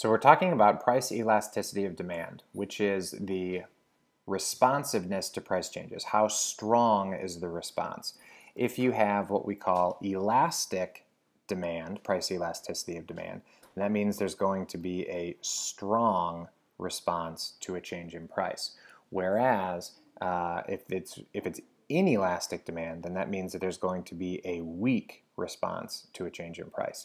So we're talking about price elasticity of demand, which is the responsiveness to price changes. How strong is the response? If you have what we call elastic demand, price elasticity of demand, that means there's going to be a strong response to a change in price. Whereas uh, if it's if it's inelastic demand, then that means that there's going to be a weak response to a change in price.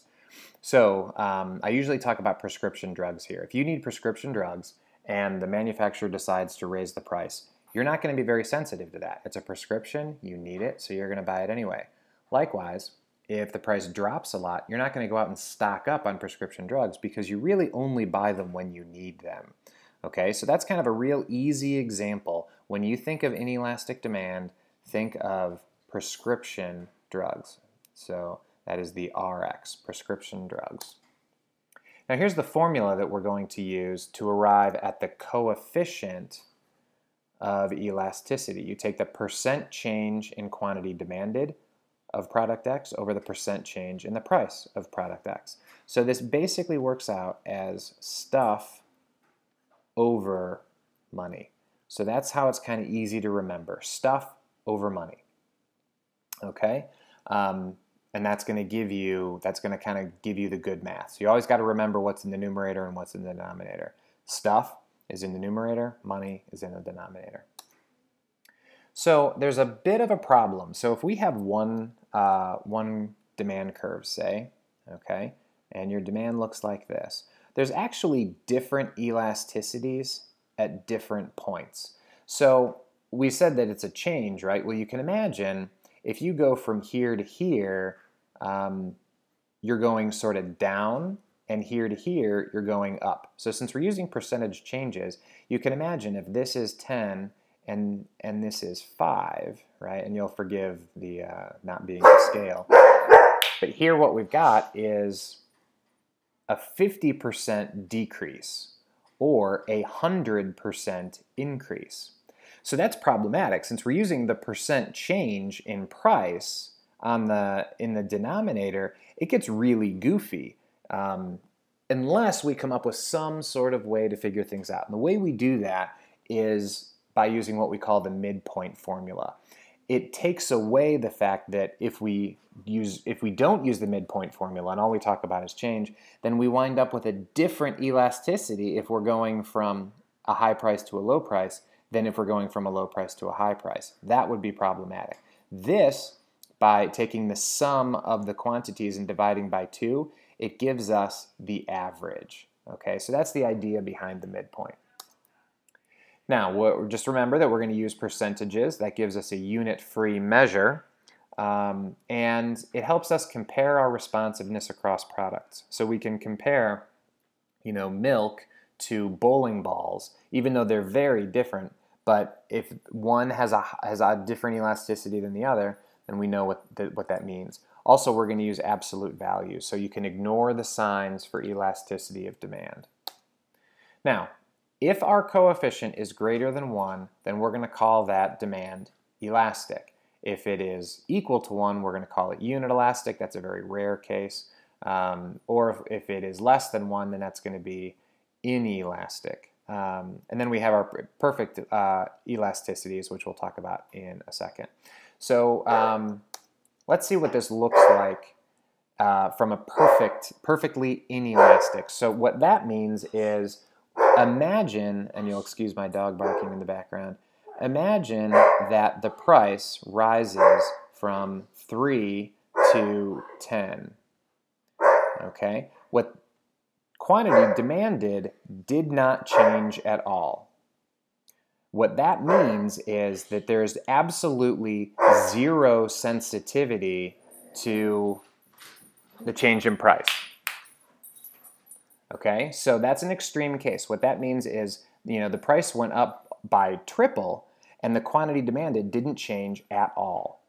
So um, I usually talk about prescription drugs here. If you need prescription drugs and the manufacturer decides to raise the price, you're not going to be very sensitive to that. It's a prescription, you need it, so you're going to buy it anyway. Likewise, if the price drops a lot, you're not going to go out and stock up on prescription drugs because you really only buy them when you need them. Okay, so that's kind of a real easy example. When you think of inelastic demand, think of prescription drugs. So that is the RX, prescription drugs. Now here's the formula that we're going to use to arrive at the coefficient of elasticity. You take the percent change in quantity demanded of product X over the percent change in the price of product X. So this basically works out as stuff over money. So that's how it's kind of easy to remember. Stuff over money. Okay? Um, and that's going to give you that's going to kind of give you the good math. So you always got to remember what's in the numerator and what's in the denominator. Stuff is in the numerator, money is in the denominator. So there's a bit of a problem. So if we have one uh, one demand curve, say, okay, and your demand looks like this, there's actually different elasticities at different points. So we said that it's a change, right? Well, you can imagine if you go from here to here, um, you're going sort of down, and here to here, you're going up. So since we're using percentage changes, you can imagine if this is 10 and, and this is 5, right? And you'll forgive the uh, not being to scale. But here what we've got is a 50% decrease or a 100% increase. So that's problematic since we're using the percent change in price on the in the denominator, it gets really goofy um, unless we come up with some sort of way to figure things out. And the way we do that is by using what we call the midpoint formula. It takes away the fact that if we use if we don't use the midpoint formula and all we talk about is change, then we wind up with a different elasticity if we're going from a high price to a low price than if we're going from a low price to a high price. That would be problematic. This by taking the sum of the quantities and dividing by 2, it gives us the average. Okay, so that's the idea behind the midpoint. Now, just remember that we're going to use percentages. That gives us a unit-free measure. Um, and it helps us compare our responsiveness across products. So we can compare, you know, milk to bowling balls, even though they're very different. But if one has a, has a different elasticity than the other, and we know what, what that means. Also, we're going to use absolute values, so you can ignore the signs for elasticity of demand. Now, if our coefficient is greater than 1, then we're going to call that demand elastic. If it is equal to 1, we're going to call it unit elastic. That's a very rare case. Um, or if, if, it is less than 1, then that's going to be inelastic. Um, and then we have our perfect uh, elasticities, which we'll talk about in a second. So um, let's see what this looks like uh, from a perfect, perfectly inelastic. So what that means is imagine, and you'll excuse my dog barking in the background, imagine that the price rises from 3 to 10. Okay? What quantity demanded did not change at all. What that means is that there's absolutely zero sensitivity to the change in price. Okay, so that's an extreme case. What that means is, you know, the price went up by triple and the quantity demanded didn't change at all.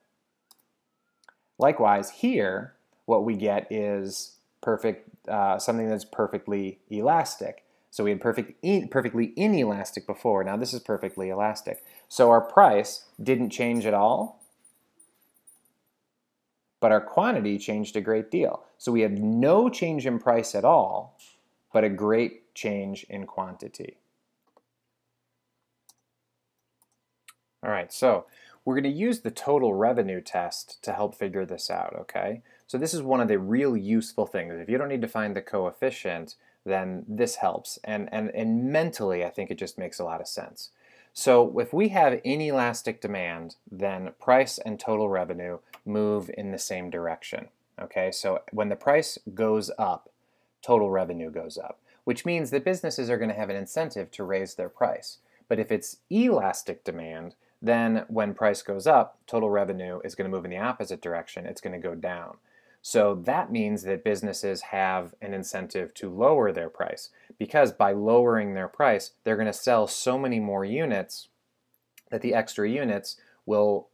Likewise, here, what we get is perfect, uh, something that's perfectly elastic. So we had perfect, perfectly inelastic before. Now this is perfectly elastic. So our price didn't change at all, but our quantity changed a great deal. So we have no change in price at all, but a great change in quantity. All right, so we're going to use the total revenue test to help figure this out, okay? So this is one of the real useful things. If you don't need to find the coefficient, then this helps. And, and, and mentally, I think it just makes a lot of sense. So if we have inelastic demand, then price and total revenue move in the same direction. Okay, so when the price goes up, total revenue goes up, which means that businesses are going to have an incentive to raise their price. But if it's elastic demand, then when price goes up, total revenue is going to move in the opposite direction. It's going to go down. So that means that businesses have an incentive to lower their price because by lowering their price, they're going to sell so many more units that the extra units will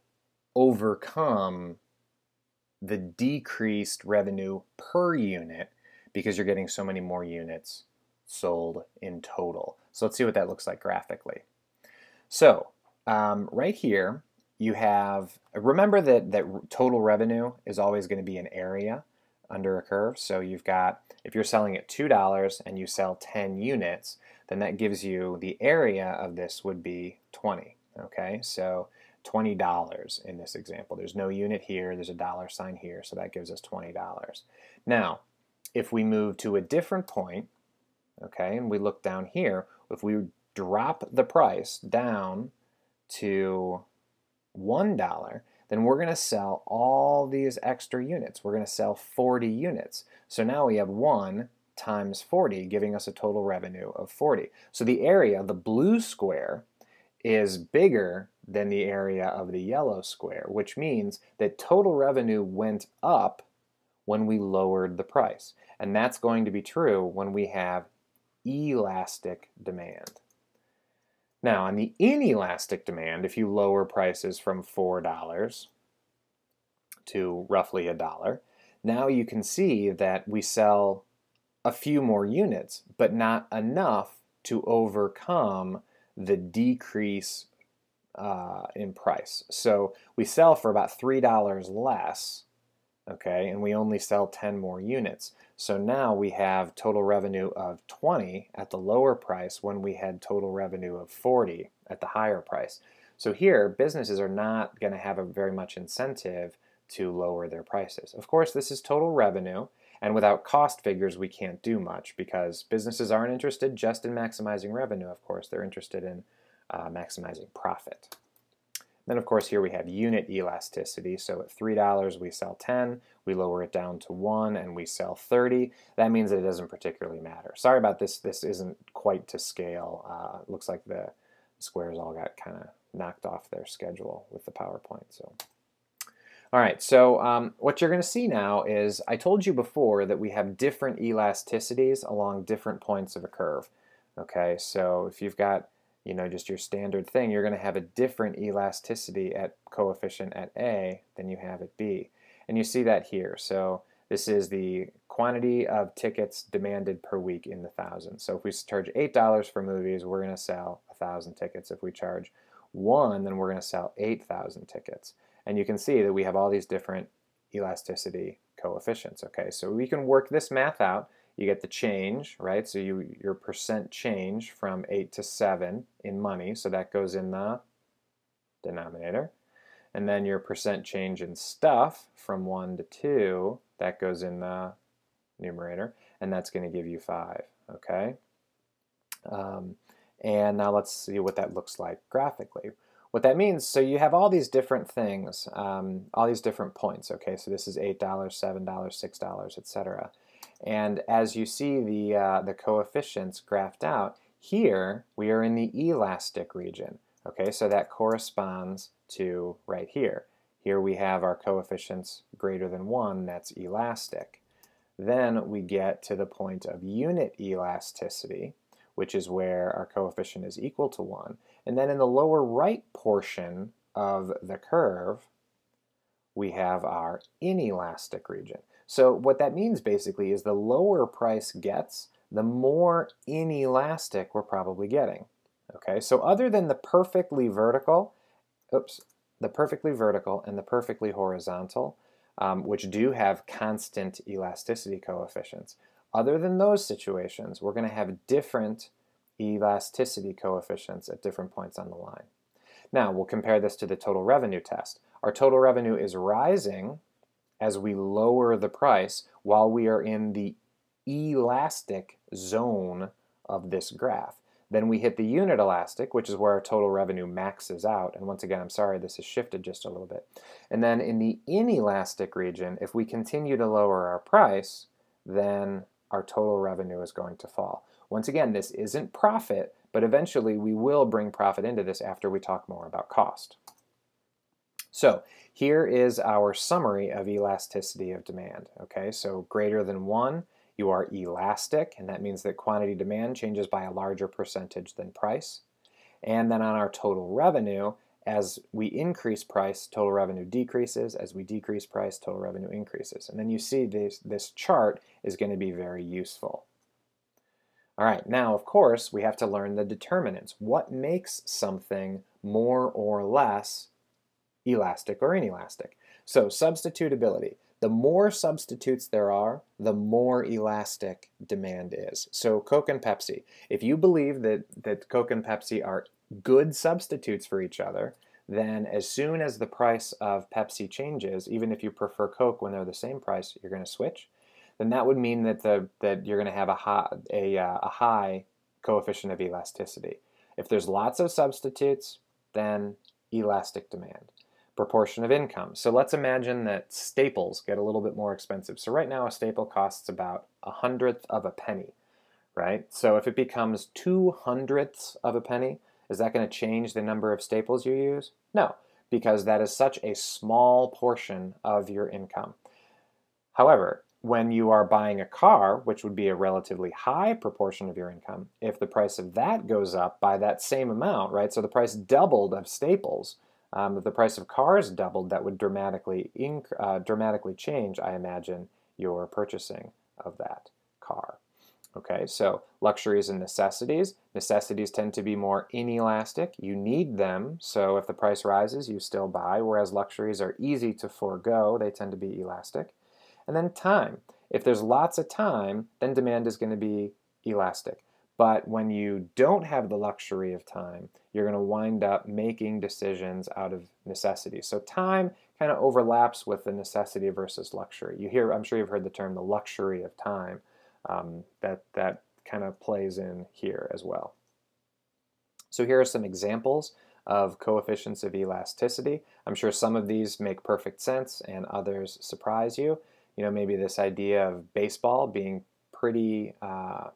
overcome the decreased revenue per unit because you're getting so many more units sold in total. So let's see what that looks like graphically. So um, right here, you have, remember that, that total revenue is always going to be an area under a curve. So you've got, if you're selling at $2 and you sell 10 units, then that gives you, the area of this would be 20. Okay, so $20 in this example. There's no unit here, there's a dollar sign here, so that gives us $20. Now, if we move to a different point, okay, and we look down here, if we drop the price down to $1, then we're going to sell all these extra units. We're going to sell 40 units. So now we have 1 times 40 giving us a total revenue of 40. So the area, of the blue square, is bigger than the area of the yellow square, which means that total revenue went up when we lowered the price. And that's going to be true when we have elastic demand. Now, on the inelastic demand, if you lower prices from $4 to roughly a dollar, now you can see that we sell a few more units, but not enough to overcome the decrease uh, in price. So we sell for about $3 less, okay, and we only sell 10 more units. So now we have total revenue of 20 at the lower price when we had total revenue of 40 at the higher price. So here, businesses are not going to have a very much incentive to lower their prices. Of course, this is total revenue, and without cost figures, we can't do much because businesses aren't interested just in maximizing revenue, of course. They're interested in uh, maximizing profit. Then, of course, here we have unit elasticity. So at $3, we sell 10. We lower it down to 1 and we sell 30. That means that it doesn't particularly matter. Sorry about this. This isn't quite to scale. Uh, looks like the squares all got kind of knocked off their schedule with the PowerPoint. So. All right, so um, what you're going to see now is I told you before that we have different elasticities along different points of a curve. Okay, so if you've got you know just your standard thing, you're going to have a different elasticity at coefficient at A than you have at B. And you see that here. So this is the quantity of tickets demanded per week in the thousands. So if we charge $8 for movies, we're going to sell 1,000 tickets. If we charge 1, then we're going to sell 8,000 tickets. And you can see that we have all these different elasticity coefficients. Okay, so we can work this math out. You get the change, right? So you your percent change from 8 to 7 in money, so that goes in the denominator. And then your percent change in stuff from 1 to 2, that goes in the numerator, and that's going to give you 5, okay? Um, and now let's see what that looks like graphically. What that means, so you have all these different things, um, all these different points, okay? So this is $8, $7, $6, etc. And as you see the, uh, the coefficients graphed out, here we are in the elastic region, okay? So that corresponds to right here. Here we have our coefficients greater than 1, that's elastic. Then we get to the point of unit elasticity, which is where our coefficient is equal to 1. And then in the lower right portion of the curve, we have our inelastic region. So what that means basically is the lower price gets, the more inelastic we're probably getting. Okay, so other than the perfectly vertical, oops, the perfectly vertical and the perfectly horizontal, um, which do have constant elasticity coefficients, other than those situations, we're going to have different elasticity coefficients at different points on the line. Now, we'll compare this to the total revenue test. Our total revenue is rising as we lower the price while we are in the elastic zone of this graph. Then we hit the unit elastic, which is where our total revenue maxes out. And once again, I'm sorry, this has shifted just a little bit. And then in the inelastic region, if we continue to lower our price, then our total revenue is going to fall. Once again, this isn't profit, but eventually we will bring profit into this after we talk more about cost. So here is our summary of elasticity of demand. Okay, so greater than 1 you are elastic, and that means that quantity demand changes by a larger percentage than price. And then on our total revenue, as we increase price, total revenue decreases. As we decrease price, total revenue increases. And then you see this, this chart is going to be very useful. All right, now of course we have to learn the determinants. What makes something more or less elastic or inelastic? So substitutability. The more substitutes there are, the more elastic demand is. So Coke and Pepsi, if you believe that, that Coke and Pepsi are good substitutes for each other, then as soon as the price of Pepsi changes, even if you prefer Coke when they're the same price, you're going to switch, then that would mean that, the, that you're going to have a high, a, uh, a high coefficient of elasticity. If there's lots of substitutes, then elastic demand proportion of income. So let's imagine that staples get a little bit more expensive. So right now a staple costs about a hundredth of a penny, right? So if it becomes two hundredths of a penny, is that going to change the number of staples you use? No, because that is such a small portion of your income. However, when you are buying a car, which would be a relatively high proportion of your income, if the price of that goes up by that same amount, right? So the price doubled of staples, um, if the price of cars doubled, that would dramatically uh, dramatically change, I imagine, your purchasing of that car. Okay, so luxuries and necessities. Necessities tend to be more inelastic. You need them, so if the price rises, you still buy, whereas luxuries are easy to forego. They tend to be elastic. And then time. If there's lots of time, then demand is going to be elastic. But when you don't have the luxury of time, you're going to wind up making decisions out of necessity. So time kind of overlaps with the necessity versus luxury. You hear, I'm sure you've heard the term the luxury of time. Um, that that kind of plays in here as well. So here are some examples of coefficients of elasticity. I'm sure some of these make perfect sense and others surprise you. You know, maybe this idea of baseball being pretty uh,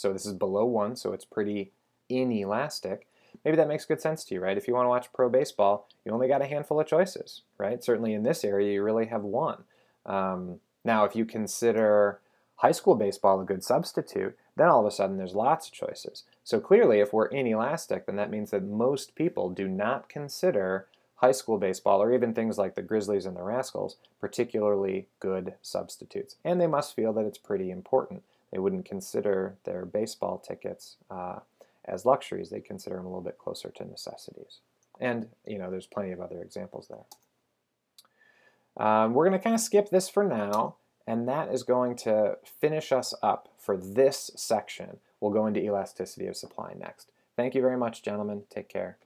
so this is below 1, so it's pretty inelastic. Maybe that makes good sense to you, right? If you want to watch pro baseball, you only got a handful of choices, right? Certainly in this area, you really have one. Um, now, if you consider high school baseball a good substitute, then all of a sudden there's lots of choices. So clearly, if we're inelastic, then that means that most people do not consider high school baseball or even things like the Grizzlies and the Rascals particularly good substitutes. And they must feel that it's pretty important. They wouldn't consider their baseball tickets uh, as luxuries. They'd consider them a little bit closer to necessities. And, you know, there's plenty of other examples there. Um, we're going to kind of skip this for now, and that is going to finish us up for this section. We'll go into elasticity of supply next. Thank you very much, gentlemen. Take care.